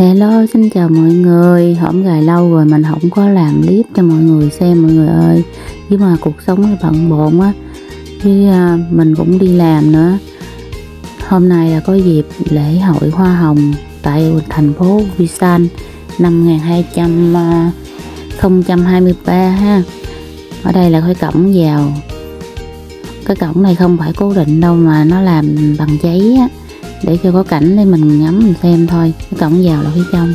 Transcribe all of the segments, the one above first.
Hello, xin chào mọi người. Hổm gài lâu rồi mình không có làm clip cho mọi người xem mọi người ơi. Chứ mà cuộc sống thì bận bộn á. Chứ à, mình cũng đi làm nữa. Hôm nay là có dịp lễ hội hoa hồng Tại thành phố Visan Năm 2023 à, ha. Ở đây là cái cổng vào. Cái cổng này không phải cố định đâu mà nó làm bằng giấy á để cho có cảnh để mình ngắm mình xem thôi. Cái cổng vào là phía trong.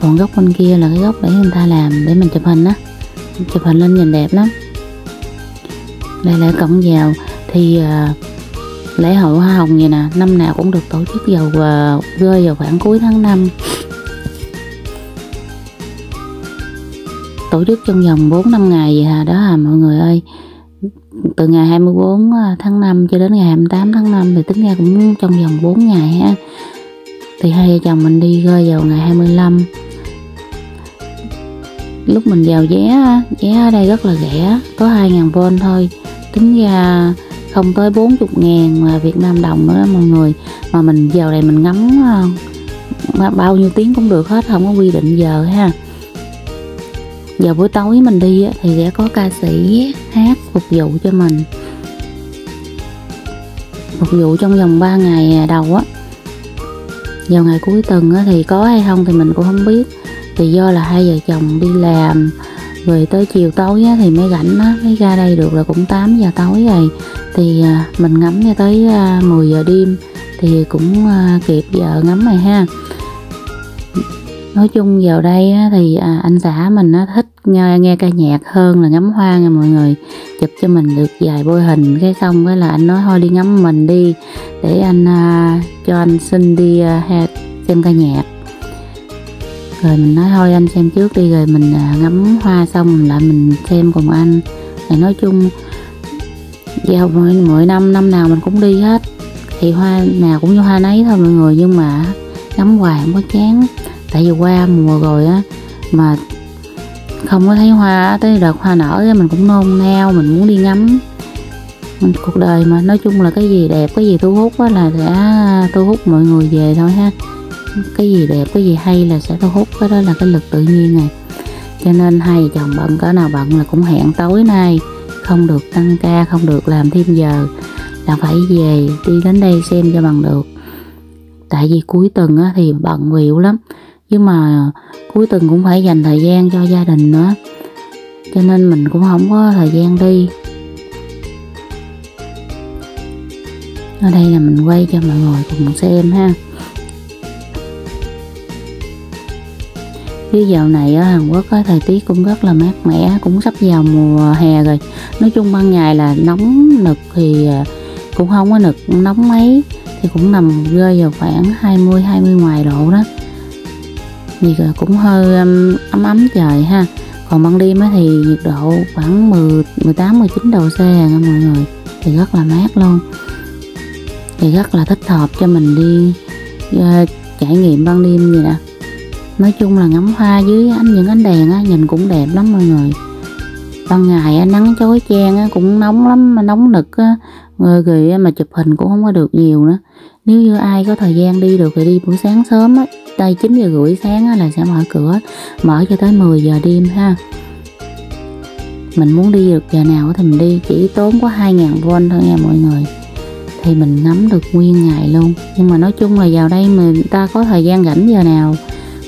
Còn góc bên kia là cái góc để người ta làm để mình chụp hình á. Chụp hình lên nhìn đẹp lắm. Đây là cổng vào. Thì uh, lễ hội hoa hồng vậy nè năm nào cũng được tổ chức vào uh, rơi vào khoảng cuối tháng 5 tổ chức trong vòng 4 năm ngày vậy à đó à mọi người ơi từ ngày 24 à, tháng 5 cho đến ngày 28 tháng 5 thì tính ra cũng trong vòng 4 ngày ha. Thì hai vợ chồng mình đi rơi vào ngày 25 lúc mình vào vé vé ở đây rất là rẻ, có 2.000 v thôi. Tính ra không tới 40 ngàn mà Việt Nam đồng nữa, mọi người. Mà mình vào đây mình ngắm à, bao nhiêu tiếng cũng được hết, không có quy định giờ ha giờ buổi tối mình đi thì sẽ có ca sĩ hát phục vụ cho mình. Phục vụ trong vòng 3 ngày đầu á. Vào ngày cuối tuần á, thì có hay không thì mình cũng không biết. Thì do là hai vợ chồng đi làm rồi tới chiều tối á, thì mới rảnh á mới ra đây được là cũng 8 giờ tối rồi. Thì à, mình ngắm cho tới à, 10 giờ đêm thì cũng à, kịp giờ ngắm rồi ha nói chung vào đây á, thì à, anh xã mình nó thích nghe, nghe ca nhạc hơn là ngắm hoa nha mọi người. Chụp cho mình được vài bôi hình cái xong cái là anh nói thôi đi ngắm mình đi để anh à, cho anh xin đi à, xem ca nhạc. Rồi mình nói thôi anh xem trước đi rồi mình à, ngắm hoa xong lại mình xem cùng anh. Thì nói chung vào mỗi, mỗi năm năm nào mình cũng đi hết. Thì hoa nào cũng như hoa nấy thôi mọi người nhưng mà ngắm hoài không có chán tại vì qua mùa rồi á mà không có thấy hoa tới đợt hoa nở á mình cũng nôn nao mình muốn đi ngắm. Mình cuộc đời mà nói chung là cái gì đẹp cái gì thu hút á là sẽ thu hút mọi người về thôi ha. Cái gì đẹp cái gì hay là sẽ thu hút cái đó là cái lực tự nhiên này. Cho nên hai chồng bận cỡ nào bận là cũng hẹn tối nay. Không được tăng ca không được làm thêm giờ là phải về đi đến đây xem cho bằng được. Tại vì cuối tuần á, thì bận nhiều lắm nhưng mà cuối tuần cũng phải dành thời gian cho gia đình nữa. Cho nên mình cũng không có thời gian đi. Ở đây là mình quay cho mọi người cùng xem ha. Cái dạo này ở Hàn Quốc á, thời tiết cũng rất là mát mẻ cũng sắp vào mùa hè rồi. Nói chung ban ngày là nóng nực thì à, cũng không có nực nóng mấy thì cũng nằm rơi vào khoảng 20 20 ngoài độ đó nhiệt cũng hơi um, ấm ấm trời ha. Còn ban đêm thì nhiệt độ khoảng 10 18 19 độ C à nha mọi người. Thì rất là mát luôn. Thì rất là thích hợp cho mình đi uh, trải nghiệm ban đêm gì nè. Nói chung là ngắm hoa dưới ánh những ánh đèn á nhìn cũng đẹp lắm mọi người. Ban ngày á, nắng chói chang á, cũng nóng lắm mà nóng nực á người rồi mà chụp hình cũng không có được nhiều nữa. Nếu như ai có thời gian đi được thì đi buổi sáng sớm á. Đây 9 giờ rưỡi sáng á, là sẽ mở cửa. Mở cho tới 10 giờ đêm ha. Mình muốn đi được giờ nào thì mình đi chỉ tốn có 2.000V thôi nha mọi người. Thì mình ngắm được nguyên ngày luôn. Nhưng mà nói chung là vào đây mình ta có thời gian rảnh giờ nào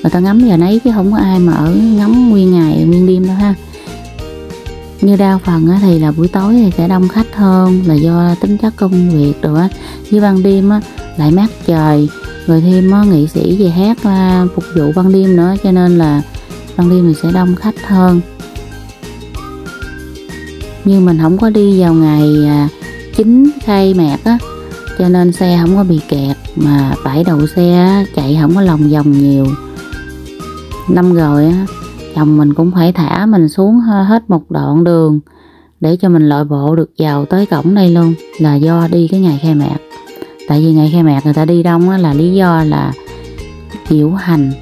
người ta ngắm giờ nấy chứ không có ai mà ở ngắm nguyên ngày nguyên đêm đâu ha như đa phần á, thì là buổi tối thì sẽ đông khách hơn là do tính chất công việc rồi á. Với ban đêm á, lại mát trời rồi thêm á, nghệ sĩ về hát à, phục vụ ban đêm nữa cho nên là ban đêm thì sẽ đông khách hơn. Như mình không có đi vào ngày à, chính khai mạc á cho nên xe không có bị kẹt mà bãi đậu xe chạy không có lòng vòng nhiều. Năm rồi á chồng mình cũng phải thả mình xuống hết một đoạn đường để cho mình lội bộ được vào tới cổng đây luôn, là do đi cái ngày khai mạc. Tại vì ngày khai mạc người ta đi đông là lý do là diễu hành.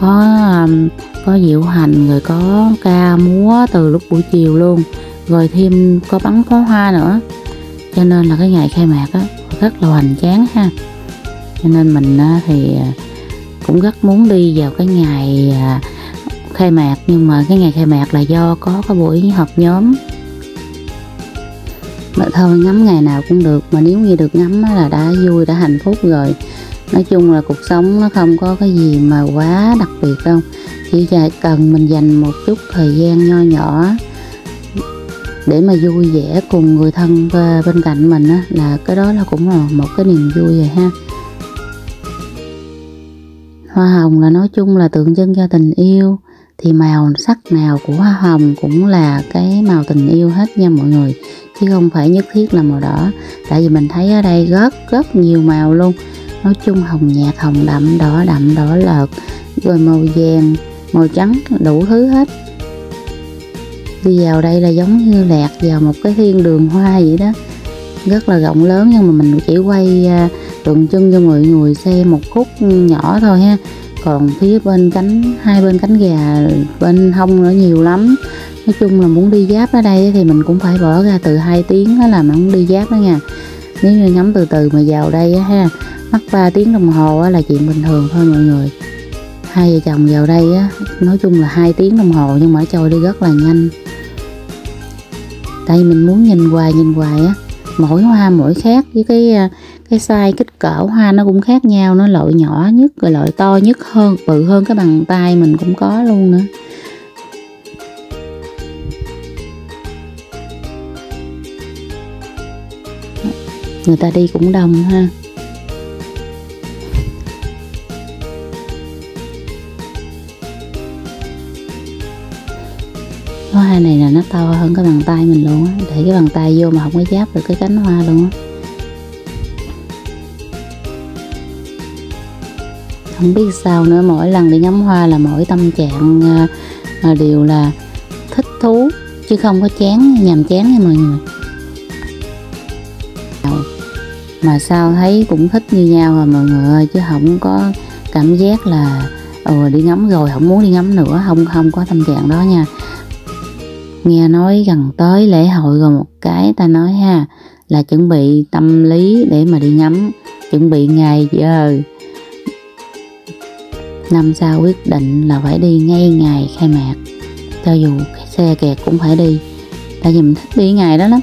Có um, có diễu hành, rồi có ca múa từ lúc buổi chiều luôn, rồi thêm có bắn pháo hoa nữa. Cho nên là cái ngày khai mạc á, rất là hoành tráng ha. Cho nên mình thì à, cũng rất muốn đi vào cái ngày à, khai mạc nhưng mà cái ngày khai mạc là do có cái buổi họp nhóm. Mà thôi ngắm ngày nào cũng được mà nếu như được ngắm là đã vui đã hạnh phúc rồi. Nói chung là cuộc sống nó không có cái gì mà quá đặc biệt đâu. Chỉ cần mình dành một chút thời gian nho nhỏ để mà vui vẻ cùng người thân bên cạnh mình á, là cái đó là cũng là một cái niềm vui rồi ha. Hoa hồng là nói chung là tượng trưng cho tình yêu thì màu sắc nào của hoa hồng cũng là cái màu tình yêu hết nha mọi người. Chứ không phải nhất thiết là màu đỏ. Tại vì mình thấy ở đây rất rất nhiều màu luôn. Nói chung hồng nhạt, hồng đậm, đỏ đậm, đỏ lợt, rồi màu vàng, màu trắng, đủ thứ hết. Đi vào đây là giống như lẹt vào một cái thiên đường hoa vậy đó. Rất là rộng lớn nhưng mà mình chỉ quay à, tượng trưng cho mọi người xem một khúc nhỏ thôi ha còn phía bên cánh, hai bên cánh gà, bên hông nữa nhiều lắm. Nói chung là muốn đi giáp ở đây thì mình cũng phải bỏ ra từ 2 tiếng đó là mình muốn đi giáp đó nha. Nếu như ngắm từ từ mà vào đây á ha, mất 3 tiếng đồng hồ á là chuyện bình thường thôi mọi người. Hai vợ chồng vào đây á, nói chung là hai tiếng đồng hồ nhưng mà trôi đi rất là nhanh. Tại vì mình muốn nhìn hoài nhìn hoài á. Mỗi hoa mỗi khác với cái à, cái size, kích cỡ hoa nó cũng khác nhau, nó loại nhỏ nhất rồi loại to nhất hơn, bự hơn cái bàn tay mình cũng có luôn nữa. Người ta đi cũng đông ha. Hoa này là nó to hơn cái bàn tay mình luôn á, để cái bàn tay vô mà không có giáp được cái cánh hoa luôn á. Không biết sao nữa mỗi lần đi ngắm hoa là mỗi tâm trạng à, à, đều là thích thú chứ không có chán nhàm chán nha mọi người. Mà sao thấy cũng thích như nhau à mọi người ơi chứ không có cảm giác là ừ, đi ngắm rồi không muốn đi ngắm nữa không không có tâm trạng đó nha. Nghe nói gần tới lễ hội rồi một cái ta nói ha là chuẩn bị tâm lý để mà đi ngắm chuẩn bị ngày giờ năm sau quyết định là phải đi ngay ngày khai mạc. Cho dù xe kẹt cũng phải đi. Tại vì mình thích đi ngày đó lắm.